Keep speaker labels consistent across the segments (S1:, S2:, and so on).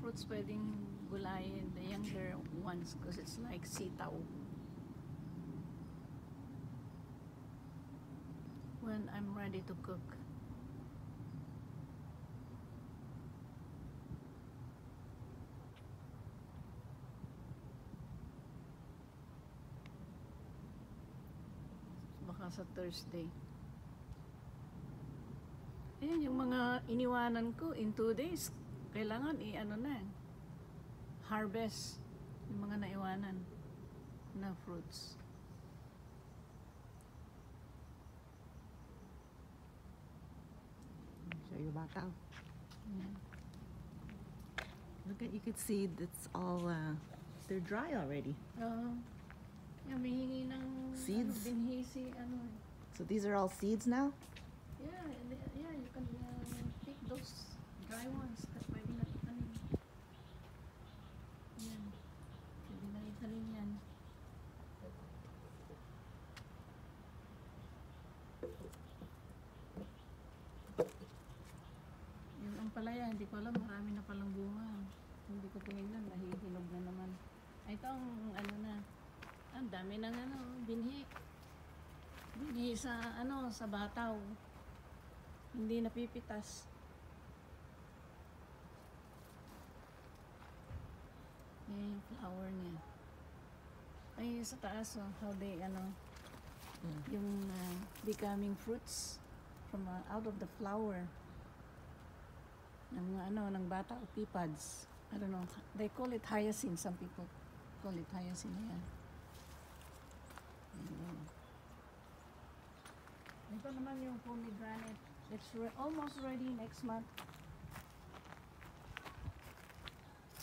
S1: fruits pwedeng gulayin, the younger ones, because it's like sitaw. When I'm ready to cook. Baka sa Thursday. Ayan, yung mga iniwanan ko in two days, kailangan i-ano na, harvest yung mga naiwanan na fruits.
S2: Show you back out.
S1: Ayan.
S2: Look at you could see it's all uh, they're dry already.
S1: Yan, may hingi ng
S2: Seeds?
S1: Ano, binhi si ano eh.
S2: So these are all seeds now.
S1: Yeah, uh, yeah, you can uh, pick those dry ones na pwede na itanim. Yan. Pwede na itanim yan. Yung ampalaya, hindi ko alam, marami na palang bunga. Hindi ko tinignan, nahihinog na naman. Ay, ito ang ano na, ang dami ng ano, binhi. Binhi sa ano, sa bataw. Hindi napipitas. Yan yung flower niya. Ay, sa taas, oh, how they, ano,
S2: Mm.
S1: yung uh, becoming fruits from uh, out of the flower ng ano, ng bata o pea pods. I don't know. They call it hyacinth. Some people call it hyacinth. Ayan. Ayan. Ito naman yung pomegranate. It's re- almost ready next month.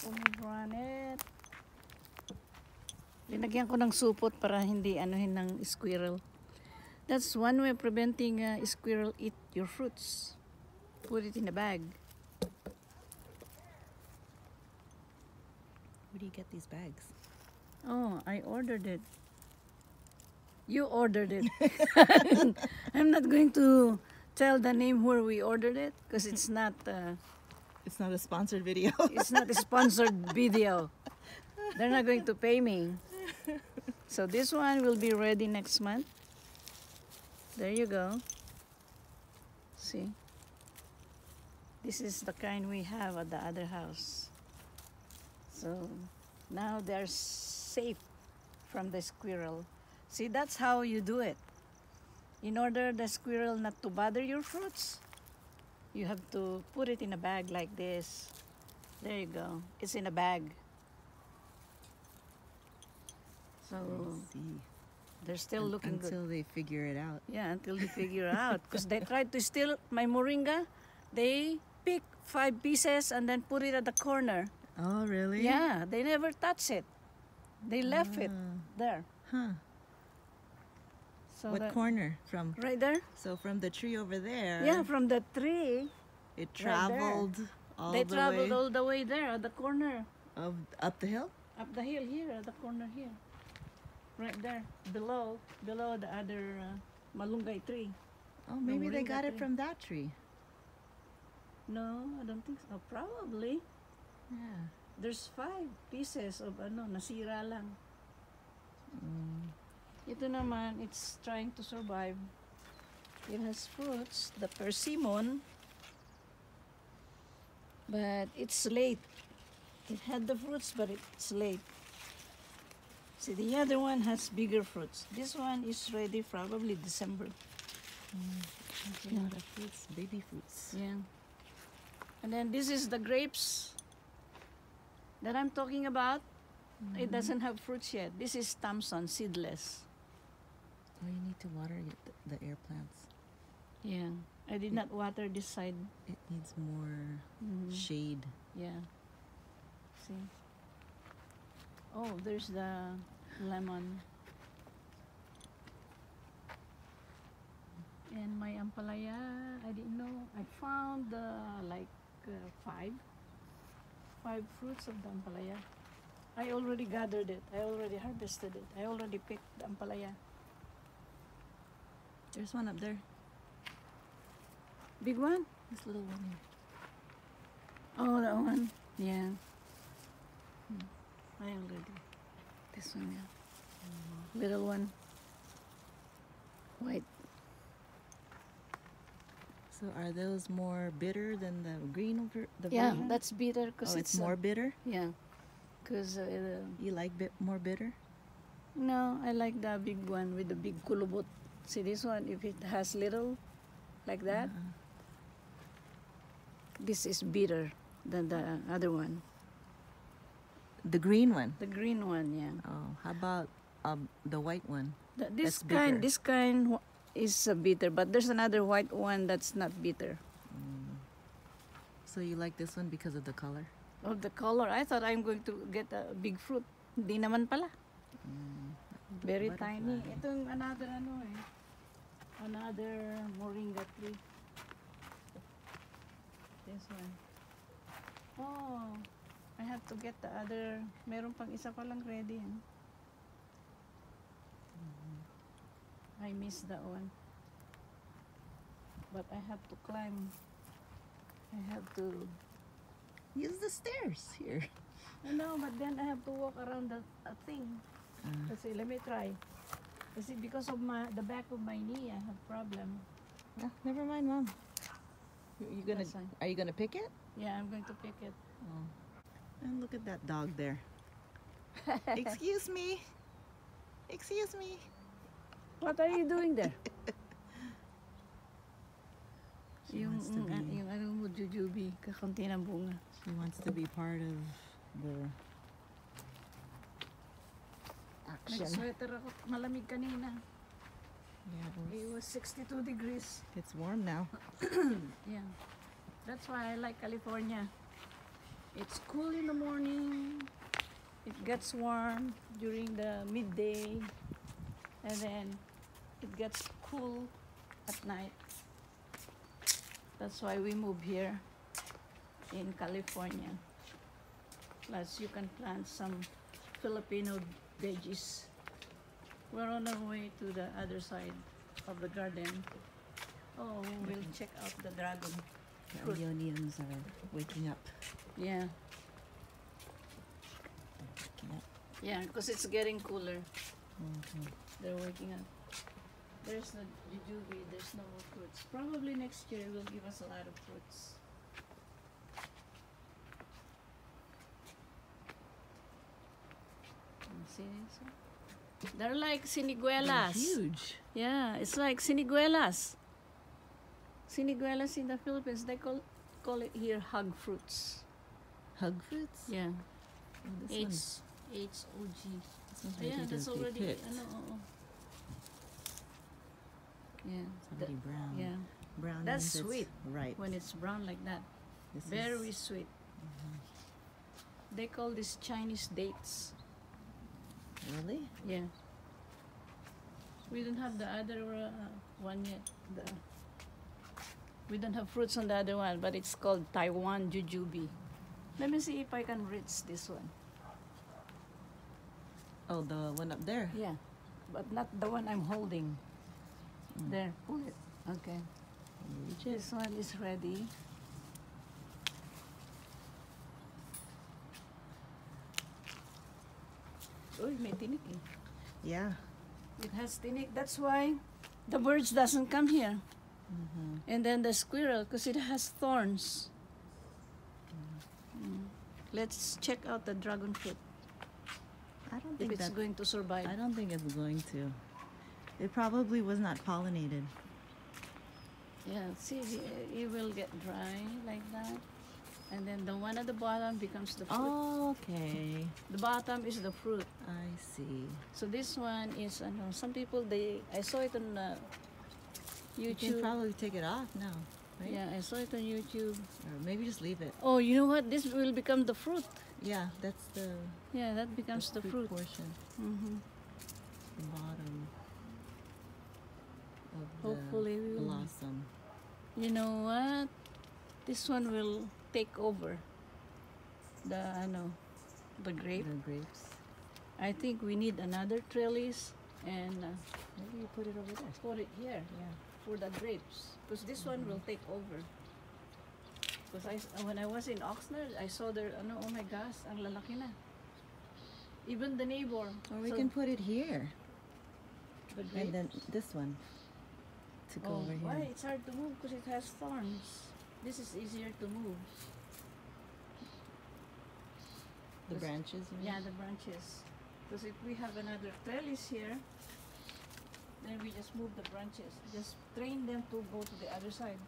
S1: Pomegranate. Linagyan ko ng supot para hindi anuhin ng squirrel. That's one way of preventing uh, squirrel eat your fruits. Put it in a bag.
S2: Where do you get these bags?
S1: Oh, I ordered it. You ordered it. I'm not going to tell the name where we ordered it because it's not uh,
S2: It's not a sponsored video.
S1: it's not a sponsored video. They're not going to pay me. So this one will be ready next month. There you go. See? This is the kind we have at the other house. So now they're safe from the squirrel. See, that's how you do it. In order the squirrel not to bother your fruits, you have to put it in a bag like this. There you go. It's in a bag. So
S2: see.
S1: they're still
S2: Un-
S1: looking good.
S2: until they figure it out.
S1: Yeah, until they figure it out. Because they tried to steal my moringa. They pick five pieces and then put it at the corner.
S2: Oh, really?
S1: Yeah, they never touch it. They left it
S2: Ah,
S1: there.
S2: Huh.
S1: So
S2: what corner? From
S1: Right there?
S2: so from the tree over there.
S1: Yeah, from the tree.
S2: It traveled all
S1: they
S2: the
S1: traveled
S2: way
S1: all the way there at the corner.
S2: of up the hill.
S1: Up the hill here, at the corner here. Right there. Below, below the other uh, malunggay tree.
S2: Oh, maybe they got it
S1: tree.
S2: from that tree.
S1: No, I don't think so. Probably.
S2: Yeah.
S1: There's five pieces of ano, nasira lang.
S2: Mm.
S1: Ito naman, it's trying to survive. It has fruits, the persimmon, but it's late. It had the fruits, but it's late. See, the other one has bigger fruits. This one is ready probably December.
S2: Lot of fruits, baby fruits.
S1: Yeah. And then this is the grapes that I'm talking about. It doesn't have fruits yet. This is Thompson seedless.
S2: Oh, you need to water the, the air plants.
S1: Yeah. I did not water this side.
S2: It needs more
S1: Mhm.
S2: shade.
S1: Yeah. See. Oh, there's the lemon. And my ampalaya, I didn't know. I found uh, like uh, five, five fruits of the ampalaya. I already gathered it. I already harvested it. I already picked the ampalaya.
S2: There's one up there.
S1: Big one?
S2: This little one here.
S1: Oh, that one. Yeah. Hmm. I already. This one, yeah. Little one. White.
S2: So are those more bitter than the green the
S1: Yeah,
S2: version?
S1: that's bitter because
S2: oh,
S1: it's,
S2: it's more
S1: uh,
S2: bitter.
S1: yeah. Because uh,
S2: You like bit more bitter?
S1: no, I like the big one with the big kulubot. See this one, if it has little like that,
S2: Uh-huh.
S1: this is bitter than the other one.
S2: The green one.
S1: The green one, yeah.
S2: Oh, how about um the white one?
S1: The- this
S2: That's
S1: kind,
S2: bitter.
S1: this kind is uh, bitter, but there's another white one that's not bitter.
S2: So you like this one because of the color?
S1: Of the color, I thought I'm going to get a big fruit. Di naman pala. Very
S2: Butterfly.
S1: tiny. Ito yung another ano eh. Another moringa tree. This one. Oh, I have to get the other. Meron pang isa palang ready. eh. I missed that one. But I have to climb. I have to
S2: Use the stairs here.
S1: I know, but then I have to walk around the a thing.
S2: Uh,
S1: Kasi let me try. Kasi because of my the back of my knee, I have problem.
S2: ah, never mind, mom. You, you gonna?
S1: That's.
S2: Are you gonna pick it?
S1: Yeah, I'm going to pick it.
S2: Oh. And look at that dog there. Excuse me. Excuse me.
S1: What are you doing there?
S2: She
S1: yung,
S2: wants to
S1: yung,
S2: be-
S1: yung ano mo, jujubi, kakunti ng bunga.
S2: She wants to be part of the action.
S1: Nag-sweater ako, malamig kanina.
S2: Yeah,
S1: It was 62 degrees.
S2: it's warm now.
S1: Yeah. That's why I like California. It's cool in the morning. It gets warm during the midday. And then it gets cool at night. That's why we move here in California. Plus you can plant some Filipino veggies. We're on our way to the other side of the garden. Oh, we'll check out the dragon.
S2: The. Ionians are waking up.
S1: Yeah,
S2: Waking up.
S1: yeah, because it's getting cooler.
S2: Mhm.
S1: They're waking up. There's the jujube, there's no more fruits. Probably next year it will give us a lot of fruits. You see this? They're like
S2: They're
S1: siniguelas.
S2: huge.
S1: Yeah, it's like siniguelas. Siniguelas in the Philippines, they call call it here hug fruits.
S2: Hug fruits.
S1: Yeah,
S2: Oh,
S1: H H O G. Yeah, that's already
S2: picked.
S1: ano, oo. Yeah.
S2: It's already brown.
S1: Yeah.
S2: Brown
S1: That's sweet.
S2: Right.
S1: When it's brown like that.
S2: This
S1: Very
S2: is,
S1: sweet. They call this Chinese dates.
S2: really.
S1: Yeah. We don't have the other uh, one yet. The, we don't have fruits on the other one, but it's called Taiwan jujube. Let me see if I can reach this one.
S2: Oh, the one up there.
S1: Yeah, but not the one I'm holding.
S2: Mm.
S1: There, pull it. Okay. This one is ready. Uy, may tinik eh.
S2: Yeah.
S1: It has tinik. That's why the birds doesn't come here.
S2: hmm
S1: And then the squirrel, because it has thorns. Mm. Let's check out the dragon fruit.
S2: I don't
S1: If
S2: think
S1: it's
S2: that.
S1: going to survive.
S2: I don't think it's going to. It probably was not pollinated.
S1: Yeah, see, it, will get dry like that. And then the one at the bottom becomes the fruit.
S2: Oh, okay.
S1: The bottom is the fruit.
S2: I see.
S1: So this one is, I know, some people, they, I saw it on uh,
S2: You can probably take it off now, right?
S1: Yeah, I saw it on YouTube.
S2: Or maybe just leave it.
S1: Oh, you know what? This will become the fruit.
S2: Yeah, that's the,
S1: Yeah, that becomes the fruit.
S2: portion.
S1: Mm-hmm.
S2: The bottom
S1: Hopefully we will.
S2: blossom.
S1: You know what? This one will take over the, I know, the grape.
S2: The grapes.
S1: I think we need another trellis and uh,
S2: Maybe you put it over there.
S1: put it here
S2: Yeah.
S1: for the grapes because this one will take over. Because I, when I was in Oxnard, I saw there, ano, oh my gosh, ang lalaki na. Even the neighbor.
S2: Or we
S1: so
S2: can put it here.
S1: the
S2: And then this one. To go
S1: oh,
S2: over
S1: why? It's hard to move because it has thorns. This is easier to move.
S2: The branches.
S1: Yeah, the branches. Because if we have another trellis here, then we just move the branches. Just train them to go to the other side.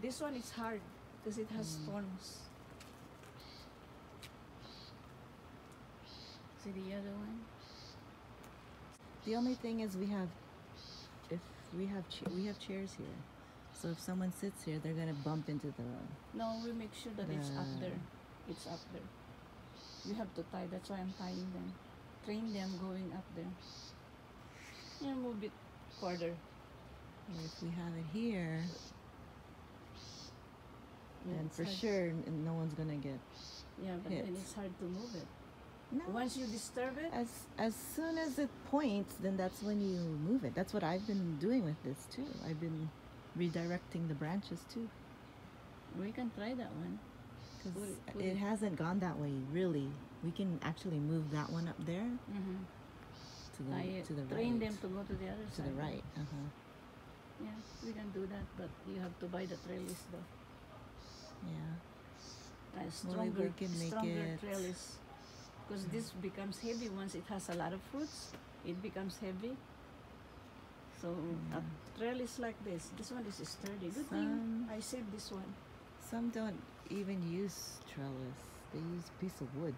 S1: This one is hard because it has
S2: Mm.
S1: thorns. See the other one?
S2: The only thing is we have, we have we have chairs here, so if someone sits here, they're gonna bump into the.
S1: No, we make sure that it's up there. It's up there. You have to tie. That's why I'm tying them. Train them going up there. Yeah, move it further.
S2: Or if we have it here,
S1: Yeah,
S2: then for
S1: hard-
S2: sure no one's gonna get.
S1: Yeah, but then it's hard to move it.
S2: No.
S1: Once you disturb it,
S2: As as soon as it points, then that's when you move it. That's what I've been doing with this too. I've been redirecting the branches too,
S1: we can try that one.
S2: because
S1: it-
S2: it
S1: it-
S2: hasn't gone that way really. We can actually move that one up there
S1: Mm-hmm.
S2: to the
S1: I
S2: to the
S1: train
S2: right.
S1: them to go to the other
S2: to
S1: side.
S2: the right. Uh huh.
S1: Yeah, we can do that, but you have to buy the trellis though.
S2: Yeah.
S1: A
S2: we
S1: stronger,
S2: can make
S1: stronger
S2: it-
S1: trellis. Because this becomes heavy once it has a lot of fruits. It becomes heavy. So a
S2: Mm.
S1: trellis like this, this one is sturdy. Good
S2: Some-
S1: thing I saved this one.
S2: Some don't even use trellis. They use piece of wood.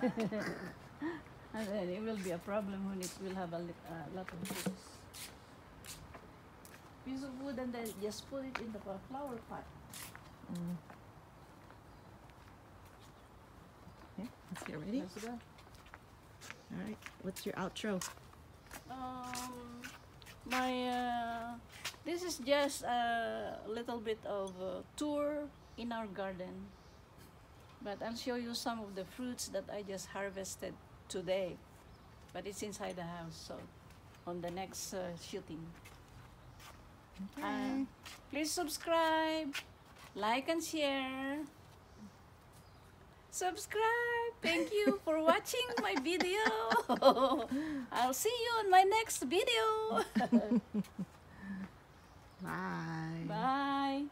S1: And then it will be a problem when it will have a li- a lot of fruits. Piece of wood and then just put it in the flower pot.
S2: Mm. Okay, ready.
S1: Let's go.
S2: All right. What's your outro?
S1: Um, my uh, this is just a little bit of a tour in our garden, but I'll show you some of the fruits that I just harvested today. But it's inside the house, so on the next uh, shooting. Uh, please subscribe, like and share. Subscribe. Thank you for watching my video. I'll see you on my next video. Bye.
S2: Bye.